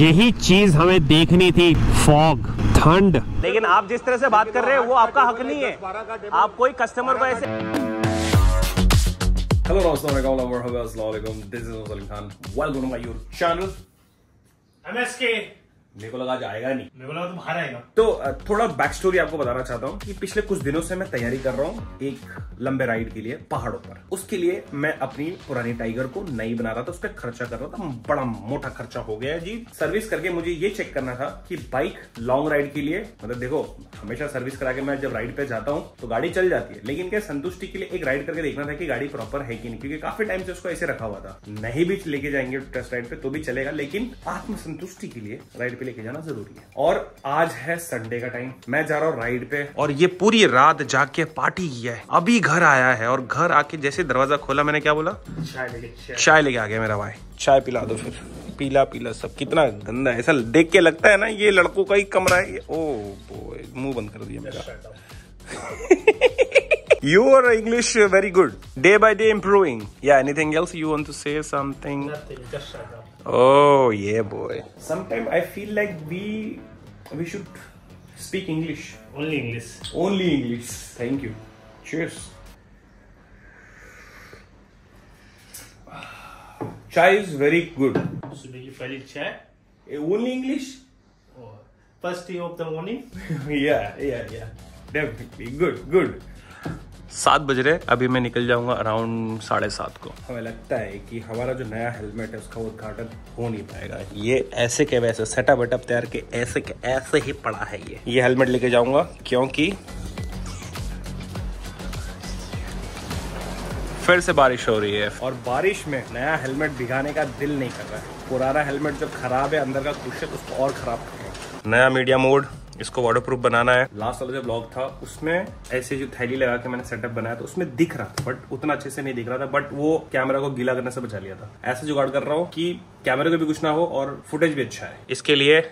यही चीज़ हमें देखनी थी फॉग ठंड। लेकिन आप जिस तरह से बात कर रहे हैं वो आपका हक नहीं है। आप कोई कस्टमर को ऐसे हेलो दोस्तों मैं कॉल over hello this is Ali Khan welcome to my your channel MSK मेरे को लगा आज आएगा नहीं। मेरे को लगा तुम बाहर आएगा। तो थोड़ा बैक स्टोरी आपको बताना चाहता हूँ कि पिछले कुछ दिनों से मैं तैयारी कर रहा हूँ एक लंबे राइड के लिए पहाड़ों पर। उसके लिए मैं अपनी पुरानी टाइगर को नई बना रहा था उस पर खर्चा कर रहा था बड़ा मोटा खर्चा हो गया जी। सर्विस करके मुझे ये चेक करना था कि बाइक लॉन्ग राइड के लिए मतलब देखो हमेशा सर्विस करा के मैं जब राइड पे जाता हूँ तो गाड़ी चल जाती है लेकिन क्या संतुष्टि के लिए एक राइड करके देखना था कि गाड़ी प्रॉपर है कि नहीं? क्योंकि काफ़ी टाइम से उसको ऐसे रखा हुआ था। नहीं भी लेके जाएँगे टेस्ट राइड पे तो भी चलेगा लेकिन आत्मसंतुष्टि के लिए राइड पे लेके जाना ज़रूरी है। और आज है संडे का टाइम मैं जा रहा हूँ राइड पे। और ये पूरी रात जाके पार्टी किया है। अभी घर आया है और घर आके जैसे दरवाज़ा खोला मैंने क्या बोला? चाय लेके चाय। लेके आ गया मेरा भाई। चाय पिला दो फिर। पीला पीला सब। कितना गंदा है। ऐसा देख के लगता है ना ये लड़कों का ही कमरा है। ये- ओ मुँह बंद कर दिया मेरा। You are English very good. Day by day improving. Yeah, anything else you want to say? Something? Oh yeah, boy. Sometimes I feel like we we should speak English. Only English. Only English. Thank you. Cheers. Chai is very good. So you chai? Eh, only English? Oh, first tea of the morning? yeah, yeah, yeah. Definitely. Good, good. सात बज रहे अभी मैं निकल जाऊँगा around साढ़े सात को। हमें लगता है कि हमारा जो नया हेलमेट है उसका उद्घाटन हो नहीं पाएगा। ये ऐसे के वैसे सेटअप वेटअप तैयार के ऐसे के ऐसे ही पड़ा है ये। ये हेलमेट लेके जाऊँगा क्योंकि फिर से बारिश हो रही है। और बारिश में नया हेलमेट भिगाने का दिल नहीं कर रहा है। पुराना हेलमेट जब खराब है अंदर का कुशन उसको और खराब कर रहा है। नया मीडिया मोड इसको वाटर प्रूफ बनाना है। लास्ट वाला जो ब्लॉग था उसमें ऐसे जो थैली लगा के मैंने सेटअप बनाया था उसमें दिख रहा था बट उतना अच्छे से नहीं दिख रहा था बट वो कैमरा को गीला करने से बचा लिया था। ऐसे जुगाड़ कर रहा हूँ कि कैमरे को भी कुछ ना हो और फुटेज भी अच्छा है। इसके लिए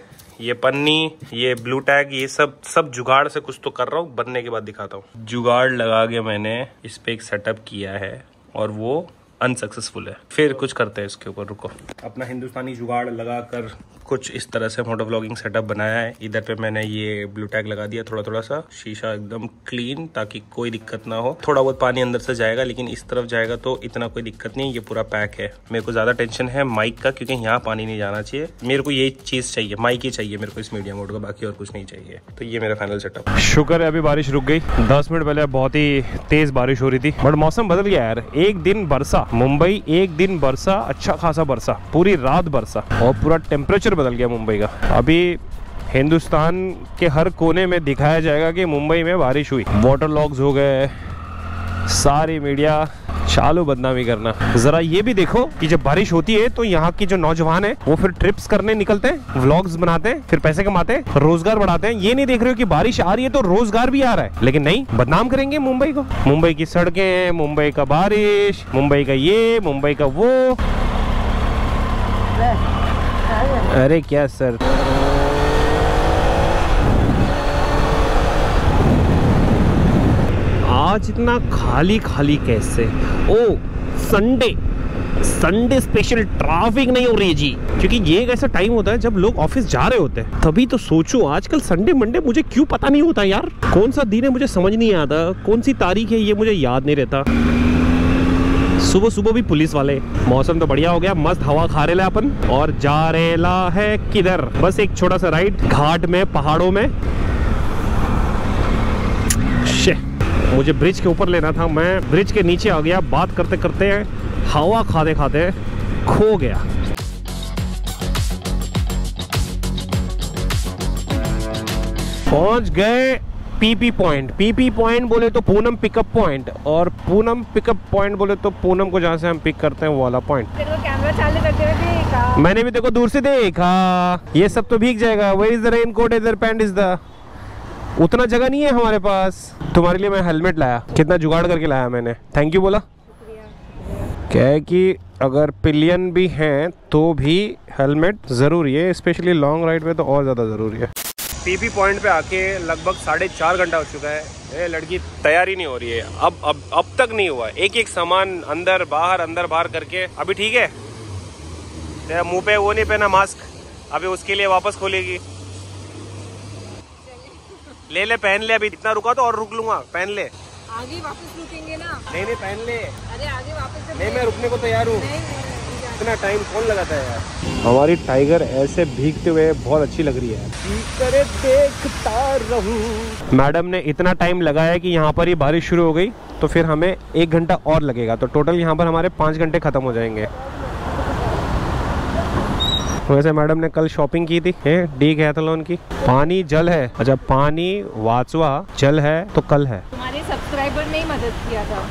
ये पन्नी ये ब्लू टैग ये सब सब जुगाड़ से कुछ तो कर रहा हूँ बनने के बाद दिखाता हूँ। जुगाड़ लगा के मैंने इस पे एक सेटअप किया है और वो अनसक्सेसफुल है। फिर कुछ करते हैं इसके ऊपर रुको। अपना हिंदुस्तानी जुगाड़ लगाकर कुछ इस तरह से मोटो ब्लॉगिंग सेटअप बनाया है। इधर पे मैंने ये ब्लू टैग लगा दिया थोड़ा थोड़ा सा। शीशा एकदम क्लीन ताकि कोई दिक्कत ना हो। थोड़ा बहुत पानी अंदर से जाएगा, लेकिन इस तरफ़ जाएगा तो इतना कोई दिक्कत नहीं, ये पूरा पैक है। मेरे को ज़्यादा टेंशन है माइक का, क्योंकि यहाँ पानी नहीं जाना चाहिए। मेरे को ये चीज़ चाहिए माइक ही चाहिए मेरे को इस मीडिया मोड का, बाकी और कुछ नहीं चाहिए। तो ये मेरा फाइनल सेटअप शुक्र है अभी बारिश रुक गई। दस मिनट पहले बहुत ही तेज बारिश हो रही थी। बट मौसम बदल गया यार। एक दिन बरसा, मुंबई एक दिन बरसा अच्छा खासा बरसा, पूरी रात बरसा। और पूरा टेम्परेचर बदल गया मुंबई का। अभी हिंदुस्तान के हर कोने में दिखाया जाएगा कि मुंबई में बारिश हुई। वाटर लॉग्स हो गए, सारी मीडिया चालू बदनामी करना। जरा ये भी देखो कि जब बारिश होती है तो यहाँ की जो नौजवान है, वो फिर ट्रिप्स करने निकलते हैं व्लॉग्स बनाते हैं, फिर पैसे कमाते हैं, रोज़गार बढ़ाते हैं। ये नहीं देख रहे हो कि बारिश आ रही है तो रोज़गार भी आ रहा है। लेकिन नहीं, बदनाम करेंगे मुंबई को। मुंबई की सड़कें मुंबई का बारिश, मुंबई का ये, मुंबई का वो। अरे क्या सर? आज इतना खाली खाली कैसे? ओ संडे संडे स्पेशल ट्रैफ़िक नहीं हो रही है जी। क्योंकि ये एक ऐसा टाइम होता है जब लोग ऑफ़िस जा रहे होते हैं। तभी तो सोचो, आजकल संडे मंडे मुझे क्यों पता नहीं होता यार? कौन सा दिन है मुझे समझ नहीं आता। कौन सी तारीख है ये मुझे याद नहीं रहता। सुबह सुबह भी पुलिस वाले, मौसम तो बढ़िया हो गया, मस्त हवा खा रहे अपन। और जा रेला है किधर? बस एक छोटा सा राइड, घाट में, पहाड़ों में। मुझे ब्रिज के ऊपर लेना था, मैं ब्रिज के नीचे आ गया, बात करते करते हवा खाते खाते खो गया। पहुँच गए पीपी पॉइंट पीपी पॉइंट बोले तो पूनम पिकअप पॉइंट और पूनम पिकअप पॉइंट बोले तो पूनम को जहाँ से हम पिक करते हैं वो वाला पॉइंट कैमरा चालू करते हुए देखा। मैंने भी देखो दूर से देखा। ये सब तो भीग जाएगा। वही इज़ द रेन कोट इधर पैंट इज़ द उतना जगह नहीं है हमारे पास। तुम्हारे लिए मैं हेलमेट लाया। कितना जुगाड़ करके लाया मैंने। थैंक यू बोला। क्या है कि अगर पिलियन भी हैं तो भी हेलमेट ज़रूरी है। स्पेशली लॉन्ग राइड पे तो और ज़्यादा ज़रूरी है। पीपी पॉइंट पे आके लगभग साढ़े चार घंटा हो चुका है। ये लड़की तैयारी नहीं हो रही है। अब अब अब तक नहीं हुआ। एक एक सामान अंदर बाहर अंदर बाहर करके। अभी ठीक है? तेरा मुँह पे वो नहीं पहना मास्क अभी उसके लिए वापस खोलेगी। ले ले पहन ले। अभी इतना रुका तो और रुक लूँगा। पहन ले। आगे वापस रुकेंगे ना? नहीं नहीं पहन ले। अरे आगे वापस नहीं मैं रुकने को तैयार हूँ। इतना टाइम कौन लगाता है यार? हमारी टाइगर ऐसे भीगते हुए बहुत अच्छी लग रही है। करे देखता रहूँ। मैडम ने इतना टाइम लगाया कि यहाँ पर ही बारिश शुरू हो गई तो फिर हमें एक घंटा और लगेगा तो टोटल यहाँ पर हमारे पाँच घंटे खत्म हो जाएँगे। वैसे मैडम ने कल शॉपिंग की थी है डी कैथलोन की। पानी जल है। अच्छा पानी वाचवा जल है तो कल है। तुम्हारे सब्सक्राइबर ने ही मदद किया था।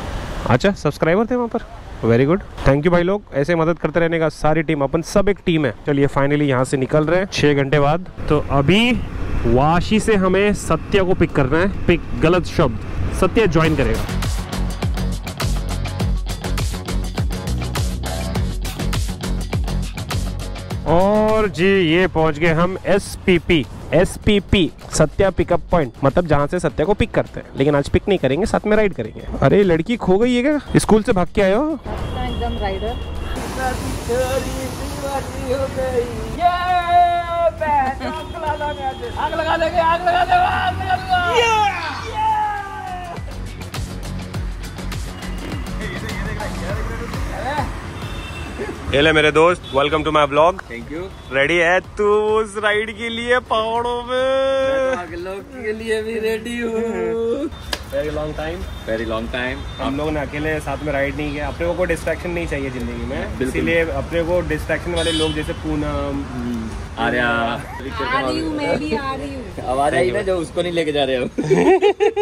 अच्छा सब्सक्राइबर थे वहाँ पर? वेरी गुड थैंक यू भाई लोग ऐसे मदद करते रहने का सारी टीम अपन सब एक टीम है। चलिए फाइनली यहाँ से निकल रहे हैं छः घंटे बाद। तो अभी वाशी से हमें सत्या को पिक करना है। पिक गलत शब्द। सत्या ज्वाइन करेगा। और जी, ये पहुँच गए हम S P P S P P Satya pickup point मतलब जहाँ से सत्या को पिक करते हैं। लेकिन आज पिक नहीं करेंगे साथ में राइड करेंगे। अरे लड़की खो गई है क्या? स्कूल से भाग के आए हो? तो एकदम राइडर आग लगा देंगे आग लगा देंगे आग लगा दूँगा। ये ले मेरे दोस्त welcome to my blog thank you ready है तू उस राइड के लिए पहाड़ों में? के लिए भी रेडी हूँ। Very long time very long time हम लोगों ने अकेले साथ में राइड नहीं किया। अपने को कोई डिस्ट्रैक्शन नहीं चाहिए ज़िंदगी में। इसीलिए अपने को डिस्ट्रैक्शन वाले लोग जैसे पूनम आर्या। आ रही हूँ मैं भी आ रही हूँ। आवाज़ आई ना जो उसको नहीं लेके जा रहे हो?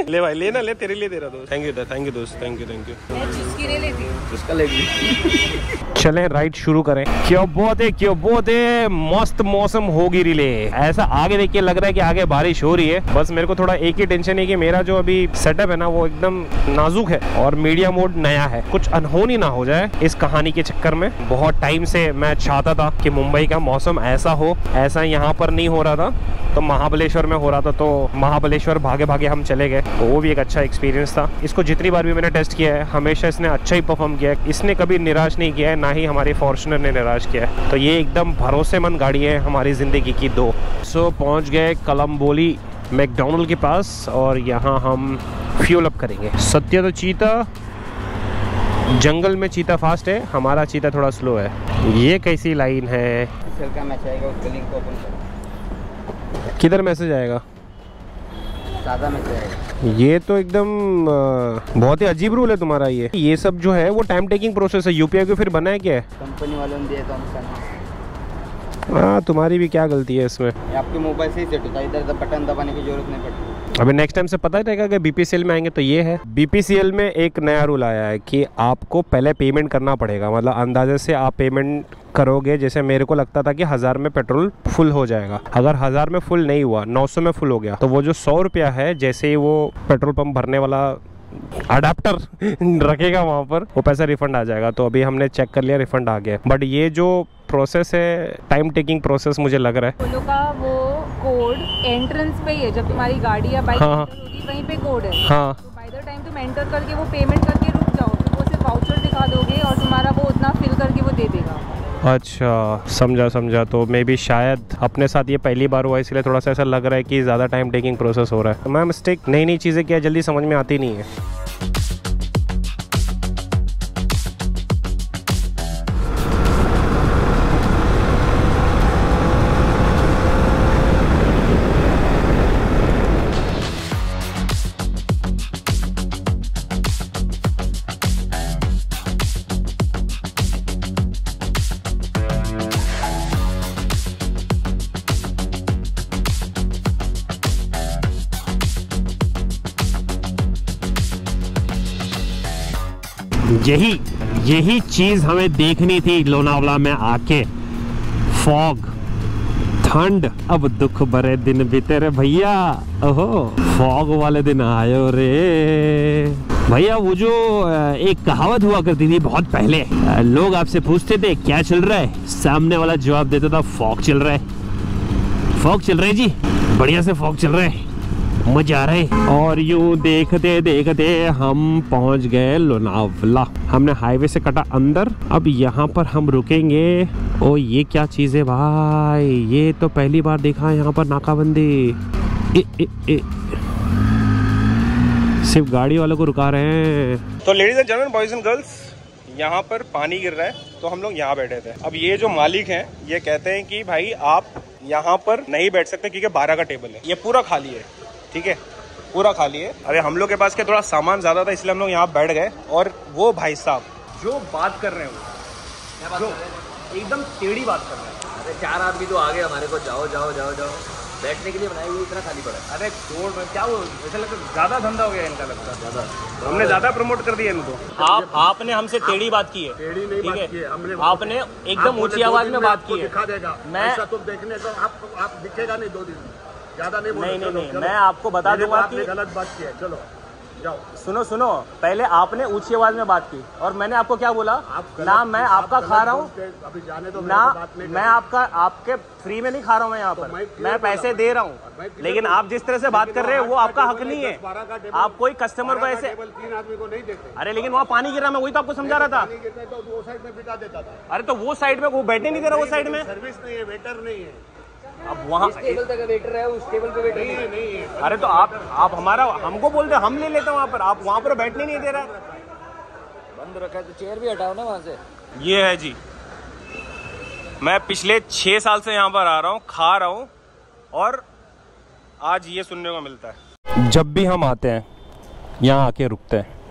ले भाई ले ना ले तेरे लिए दे रहा दोस्त। थैंक यू थैंक यू दोस्त थैंक यू थैंक यू मैं चुस्की नहीं लेती उसका लेगी चले राइड शुरू करें। क्यों बहुत है क्यों बहुत है मस्त मौसम होगी रिले ऐसा आगे देख के लग रहा है कि आगे बारिश हो रही है। बस मेरे को थोड़ा एक ही टेंशन है कि मेरा जो अभी सेटअप है ना, वो एकदम नाजुक है और मीडिया मोड नया है। कुछ अनहोनी ना हो जाए इस कहानी के चक्कर में। बहुत टाइम से मैं चाहता था कि मुंबई का मौसम ऐसा हो। ऐसा यहाँ पर नहीं हो रहा था तो महाबलेश्वर में हो रहा था तो महाबलेश्वर भागे भागे हम चले गए। तो वो भी एक अच्छा एक्सपीरियंस था। इसको जितनी बार भी मैंने टेस्ट किया है, हमेशा इसने अच्छा ही परफॉर्म किया है। इसने कभी निराश नहीं किया है, ना ही हमारे फॉर्चुनर ने निराश किया है। तो ये एकदम भरोसेमंद गाड़ी है हमारी ज़िंदगी की दो। सो पहुँच गए कलम्बोली मैकडोनल्ड के पास और यहाँ हम फ्यूल अप करेंगे। सत्य तो चीता जंगल में चीता फास्ट है हमारा चीता थोड़ा स्लो है। ये कैसी लाइन है? किधर मैसेज आएगा? सादा मैच आएगा। ये तो एकदम बहुत ही अजीब रूल है तुम्हारा ये। ये सब जो है वो टाइम टेकिंग प्रोसेस है। यूपीआई को फिर बनाया क्या है? कंपनी वालों ने दिया हाँ तुम्हारी भी क्या गलती है इसमें? आपके मोबाइल से ही सेट होता है। इधर बटन दबाने की ज़रूरत नहीं पड़ती। अभी नेक्स्ट टाइम से पता ही रहेगा कि बीपीसीएल में आएँगे तो ये है। बीपीसीएल में एक नया रूल आया है कि आपको पहले पेमेंट करना पड़ेगा। मतलब अंदाजे से आप पेमेंट करोगे, जैसे मेरे को लगता था कि हज़ार में पेट्रोल फुल हो जाएगा। अगर हज़ार में फुल नहीं हुआ 900 में फुल हो गया तो वो जो सौ रुपया है, जैसे ही वो पेट्रोल पंप भरने वाला अडाप्टर रखेगा वहाँ पर, वो पैसा रिफंड आ जाएगा। तो अभी हमने चेक कर लिया रिफंड आ गया। बट ये जो प्रोसेस है टाइम टेकिंग प्रोसेस मुझे लग रहा है। वो कोड एंट्रेंस पे ही है जब तुम्हारी गाड़ी या बाइक हाँ। होगी वहीं पे कोड है। हाँ। तो बाय द टाइम तुम एंटर करके वो पेमेंट करके रुक जाओ फिर वो सिर्फ़ वाउचर दिखा दोगे और तुम्हारा वो उतना फिल करके वो दे देगा। अच्छा समझा समझा। तो मे बी शायद अपने साथ ये पहली बार हुआ इसलिए थोड़ा सा ऐसा लग रहा है कि ज़्यादा टाइम टेकिंग प्रोसेस हो रहा है। मैं मिस्टेक नई नई चीज़ें क्या जल्दी समझ में आती नहीं है। यही यही चीज़ हमें देखनी थी लोनावला में आके। फॉग, ठंड, अब दुख भरे दिन बीते रे भैया। ओहो, फॉग वाले दिन आयो रे। भैया, वो जो एक कहावत हुआ करती थी बहुत पहले। लोग आपसे पूछते थे, क्या चल रहा है? सामने वाला जवाब देता था, फॉग चल रहा है। फॉग चल रहा है जी, बढ़िया से फॉग चल रहा है। मज़ा आ रहा। है और यूँ देखते देखते हम पहुँच गए लोनावला। हमने हाईवे से कटा अंदर। अब यहाँ पर हम रुकेंगे। ओ, ये क्या चीज़ है भाई? ये तो पहली बार देखा है यहाँ पर नाकाबंदी। सिर्फ़ गाड़ी वालों को रुका रहे हैं। तो ladies and gentleman boys and girls यहाँ पर पानी गिर रहा है तो हम लोग यहाँ बैठे थे। अब ये जो मालिक हैं, ये कहते हैं कि भाई, आप यहाँ पर नहीं बैठ सकते क्योंकि बारह का टेबल है। ये पूरा खाली है। ठीक है? पूरा खाली है। अरे हम लोग के पास क्या थोड़ा सामान ज़्यादा था इसलिए हम लोग यहाँ बैठ गए। और वो भाई साहब जो बात कर रहे हैं वो। जो। एकदम टेढ़ी बात कर रहे हैं। अरे चार आदमी तो आ गए हमारे को। जाओ जाओ जाओ जाओ। बैठने के लिए बनाई हुई इतना खाली पड़ा अरे छोड़ क्या वो ऐसा लगता है ज़्यादा धंधा हो गया इनका लगता है। ज़्यादा। हमने ज़्यादा प्रमोट कर दिया इनको। आप आपने हमसे टेढ़ी बात की है। टेढ़ी नहीं ठीक है? हमने आपने एकदम ऊँची आवाज़ में बात की है। दिखा देगा। मैं तो देखने को आप आप दिखेगा नहीं दो दिन। ज़्यादा नहीं बोलो नहीं नहीं नहीं मैं आपको बता दूँगा कि गलत बात की है। चलो जाओ। सुनो सुनो पहले आपने ऊँची आवाज़ में बात की और मैंने आपको क्या बोला? आप ना मैं आपका खा रहा हूँ। ना मैं आपका आपके फ्री में नहीं खा रहा हूँ मैं यहाँ पर। मैं पैसे दे रहा हूँ। लेकिन आप जिस तरह से बात कर रहे हैं वो आपका हक नहीं है, आप कोई कस्टमर को ऐसे तीन आदमी को नहीं देते। अरे लेकिन वहाँ पानी गिर रहा मैं वही तो आपको समझा रहा था। तो वो साइड में बिठा देता था। अरे तो वो साइड में वो बैठने नहीं दे रहा वो साइड में। सर्विस नहीं है वेटर नहीं है। अब वहाँ इस टेबल तक वेटर है उस टेबल पे वेटर नहीं नहीं है। नहीं अरे तो आप आप हमारा हमको बोलते हम ले लेते हैं वहाँ पर। आप वहाँ पर बैठने नहीं दे रहा। बंद रखा है तो चेयर भी हटाओ ना वहाँ से। ये है जी। मैं पिछले छह साल से यहाँ पर आ रहा हूँ खा रहा हूँ और आज ये सुनने को मिलता है। जब भी हम आते हैं यहाँ आके रुकते हैं।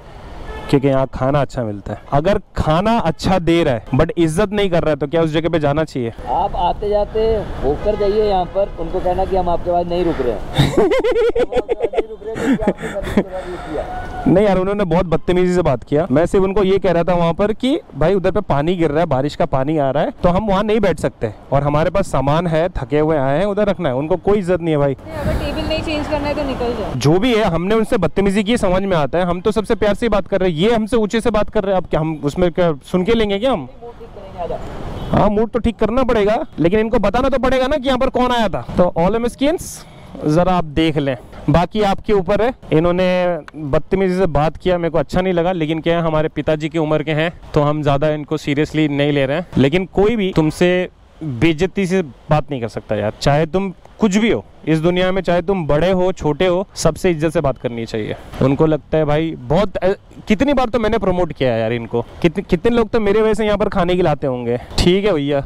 क्योंकि यहाँ खाना अच्छा मिलता है। अगर खाना अच्छा दे रहा है बट इज़्ज़त नहीं कर रहा है तो क्या उस जगह पे जाना चाहिए? आप आते जाते होकर जाइए यहाँ पर उनको कहना कि हम आपके बाद नहीं रुक रहे हैं। नहीं रुक रहे क्योंकि आपने सर्विस के बाद ये किया नहीं यार उन्होंने बहुत बदतमीजी से बात किया। मैं सिर्फ़ उनको ये कह रहा था वहाँ पर कि भाई उधर पे पानी गिर रहा है बारिश का पानी आ रहा है तो हम वहाँ नहीं बैठ सकते। और हमारे पास सामान है थके हुए आए हैं उधर रखना है। उनको कोई इज़्ज़त नहीं है भाई। अगर टेबल नहीं चेंज करना है तो निकल जाओ। जो भी है हमने उनसे बदतमीजी की समझ में आता है। हम तो सबसे प्यार से बात कर रहे हैं। ये हमसे ऊँचे से बात कर रहे हैं। अब क्या हम उसमें क्या सुन के लेंगे क्या हम? हाँ मूड तो ठीक करना पड़ेगा, लेकिन इनको बताना तो पड़ेगा ना कि यहाँ पर कौन आया था। तो ऑल एम जरा आप देख लें। बाकी आपके ऊपर है। इन्होंने बदतमीजी से बात किया, मेरे को अच्छा नहीं लगा, लेकिन क्या है, हमारे पिताजी की उम्र के हैं तो हम ज़्यादा इनको सीरियसली नहीं ले रहे हैं। लेकिन कोई भी तुमसे बेजती से बात नहीं कर सकता यार। चाहे तुम कुछ भी हो, इस दुनिया में चाहे तुम बड़े हो, छोटे हो, सबसे इज़्ज़त से बात करनी चाहिए। उनको लगता है भाई, बहुत कितनी बार तो मैंने प्रमोट किया है यार इनको। कितने कितने लोग तो मेरे वजह से यहाँ पर खाने के लाते होंगे। ठीक है भैया।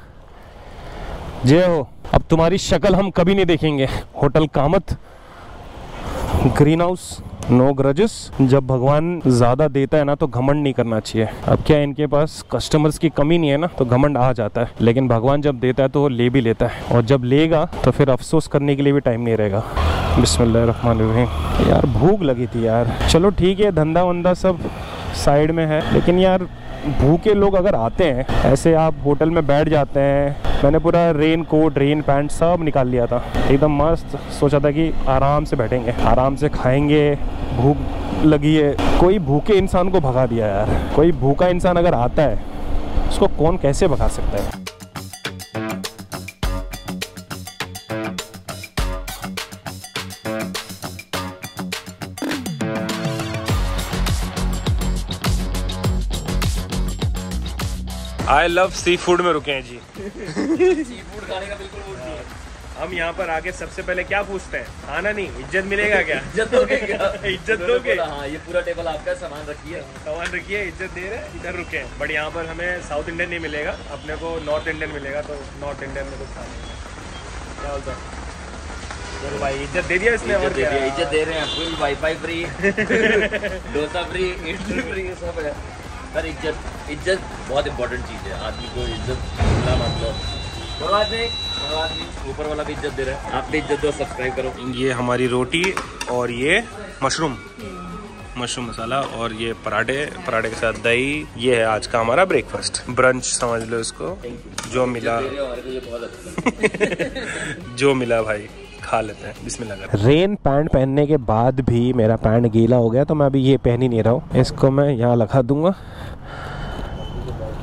जय हो। अब तुम्हारी शक्ल हम कभी नहीं देखेंगे। Hotel Kamat, green house. No grudges जब भगवान ज़्यादा देता है ना तो घमंड नहीं करना चाहिए। अब क्या इनके पास कस्टमर्स की कमी नहीं है ना तो घमंड आ जाता है। लेकिन भगवान जब देता है तो वो ले भी लेता है। और जब लेगा तो फिर अफसोस करने के लिए भी टाइम नहीं रहेगा। बिस्मिल्लाहिर्रहमानिर्रहीम। यार भूख लगी थी यार। चलो ठीक है धंधा वंदा सब साइड में है। लेकिन यार, भूखे लोग अगर आते हैं, ऐसे आप होटल में बैठ जाते हैं मैंने पूरा रेन कोट रेन पैंट सब निकाल लिया था। एकदम मस्त, सोचा था कि आराम से बैठेंगे। आराम से खाएँगे, भूख लगी है। कोई भूखे इंसान को भगा दिया यार। कोई भूखा इंसान अगर आता है, उसको कौन कैसे भगा सकता है? आई लव सी फ़ूड में रुके हैं जी। सी फ़ूड खाने का बिल्कुल मूड नहीं है। हम यहाँ पर आके सबसे पहले क्या पूछते हैं? खाना नहीं इज़्ज़त मिलेगा क्या? इज़्ज़त दोगे क्या? इज़्ज़त दोगे? हाँ ये पूरा टेबल आपका सामान रखिए सामान रखिए इज़्ज़त दे रहे हैं इधर रुके हैं। बट यहाँ पर हमें साउथ इंडियन नहीं मिलेगा अपने को नॉर्थ इंडियन मिलेगा तो नॉर्थ इंडियन में कुछ खाना क्या बोलता चलो भाई इज़्ज़त दे दिया इसने और दे क्या? दिया इज़्ज़त दे रहे हैं full wifi free dosa free idli free सब है। पर इज़्ज़त इज़्ज़त बहुत इंपॉर्टेंट चीज़ है। आदमी को इज़्ज़त मिलना मतलब। नहीं नहीं। ऊपर वाला भी इज़्ज़त दे रहा है। आप भी इज़्ज़त दो सब्सक्राइब करो। ये हमारी रोटी और ये मशरूम। मशरूम मसाला और ये पराठे पराठे के साथ दही। ये है आज का हमारा ब्रेकफास्ट ब्रंच समझ लो इसको। जो मिला अच्छा जो मिला भाई खा लेते हैं। बिस्मिल्लाह। रेन पैंट पहनने के बाद भी मेरा पैंट गीला हो गया तो मैं अभी ये पहन ही नहीं रहा हूँ। इसको मैं यहाँ लगा दूँगा।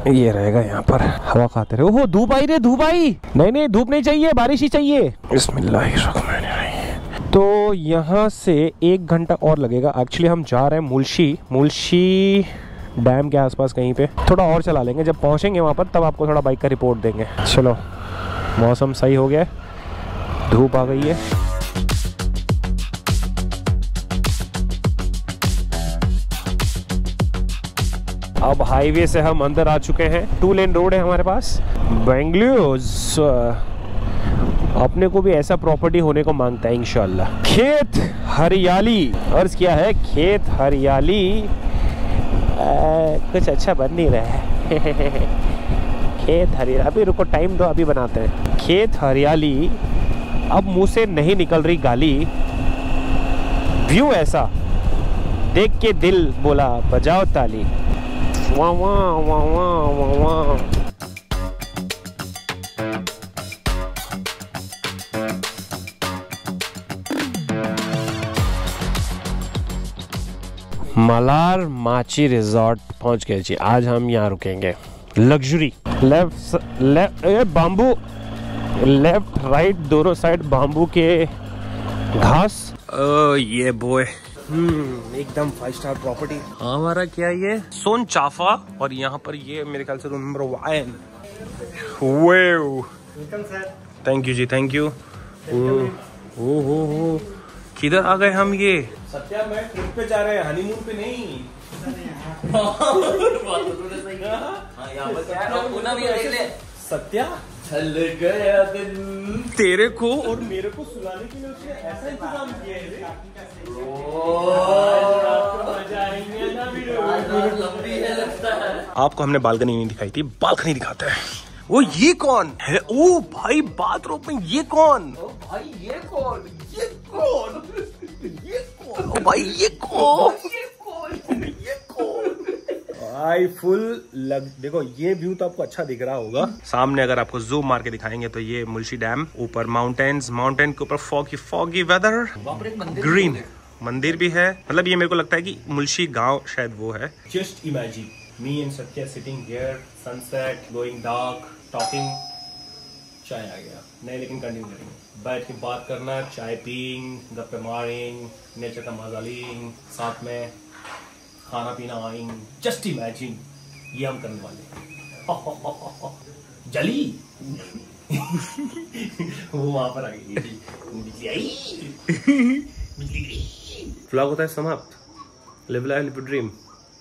ये रहेगा यहाँ पर। हवा खाते रहे। ओहो धूप आई रे धूप आई। नहीं नहीं धूप नहीं चाहिए बारिश ही चाहिए। तो यहाँ से एक घंटा और लगेगा। एक्चुअली हम जा रहे हैं मुलशी मुलशी डैम के आसपास कहीं पे। थोड़ा और चला लेंगे। जब पहुँचेंगे वहाँ पर तब आपको थोड़ा बाइक का रिपोर्ट देंगे। चलो मौसम सही हो गया है। धूप आ गई है। अब हाईवे से हम अंदर आ चुके हैं। टू लेन रोड है हमारे पास। बेंगलुरु अपने को भी ऐसा प्रॉपर्टी होने को माँगता है, इंशाल्लाह। खेत हरियाली, अर्ज़ किया है, खेत हरियाली कुछ अच्छा बन नहीं रहा है। खेत हरियाली, अभी रुको टाइम दो, अभी बनाते हैं। खेत हरियाली, अब मुँह से नहीं निकल रही गाली। व्यू ऐसा। देख के दिल बोला, बजाओ ताली। वाह वाह वाह वाह वाह वाह मलार माची रिजॉर्ट पहुँच गए जी। आज हम यहाँ रुकेंगे। Luxury left left bamboo left right दोनों साइड बाम्बू के घास। ये बॉय हम्म एकदम फाइव स्टार प्रॉपर्टी हमारा क्या ये? सोन चाफा और यहाँ पर ये मेरे ख्याल से room number one thank you ji thank you ओ हो हो किधर आ गए हम ये? सत्या मैं ट्रिप पे जा रहे हैं हनीमून पे नहीं। सत्या? चल गया दिन। तेरे को? और मेरे को सुलाने के लिए उसने ऐसा इंतज़ाम किया है। आपको हमने बालकनी नहीं दिखाई थी बालकनी दिखाते हैं। वो ये कौन? है ओ भाई बाथरूम में ये कौन? ओ भाई ये कौन? ये कौन? ये कौन? ओ भाई ये कौन? ये कौन? ये कौन? भाई फुल लग देखो ये व्यू तो आपको अच्छा दिख रहा होगा। सामने अगर आपको जूम मार के दिखाएँगे तो ये मुल्शी डैम ऊपर माउंटेन्स माउंटेन के ऊपर फॉगी फॉगी वेदर ग्रीन मंदिर भी है। मतलब ये मेरे को लगता है कि मुल्शी गाँव शायद वो है। Just imagine me and Satya sitting here sunset going dark talking चाय आ गया। नहीं, लेकिन कंटिन्यू करेंगे। बैठ के बात करना, चाय पींग, गप्पे मारेंग, नेचर का मज़ा लेंग, साथ में खाना पीना आएंग। जस्ट इमेजिन ये हम करने वाले। जली? वो वहाँ पर आ गई। बिजली फ्लॉग होता है समाप्त live life live dream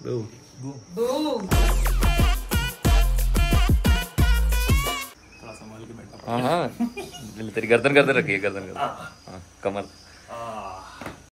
boom हाँ हाँ। तेरी गर्दन गर्दन रखी है गर्दन गर्दन। हाँ। कमर।